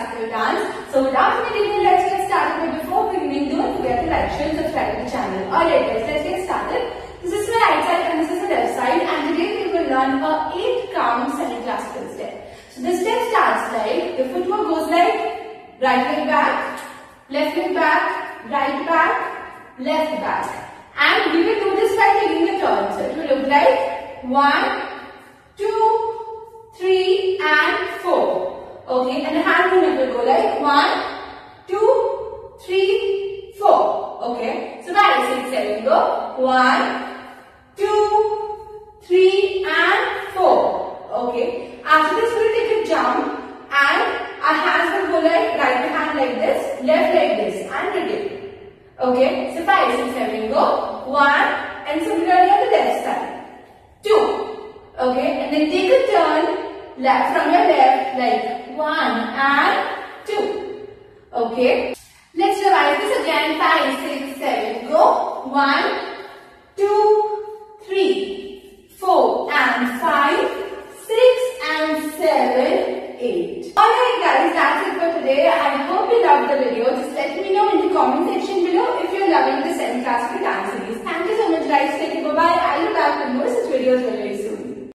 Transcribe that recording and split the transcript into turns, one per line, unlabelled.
classical dance. So without any delay, let's get started. But before we begin, don't forget to like, share, subscribe to the channel. Alright guys, let's get started. This is my right side and this is the left side. And today we will learn a 8 count semi-classical step. So this step starts like, the footwork goes like, right leg back, left leg back, right back, left back. And we will do this by taking the turns. So it will look like 1, Okay, so by 6, 7 go 1, two, three and four. Okay. After this we will take a jump and our hands will go like right hand like this, left like this and repeat. Okay. So five, six, seven go. One and similarly on the left side. Two. Okay. And then take a turn left from your left like one and two. Okay. One, two, three, four and five, six and seven, eight. Alright guys, that's it for today. I hope you loved the video. Just let me know in the comment section below if you're loving the semi-classical dances. Thank you so much guys. Take care. Bye-bye. I'll look back for more such videos later.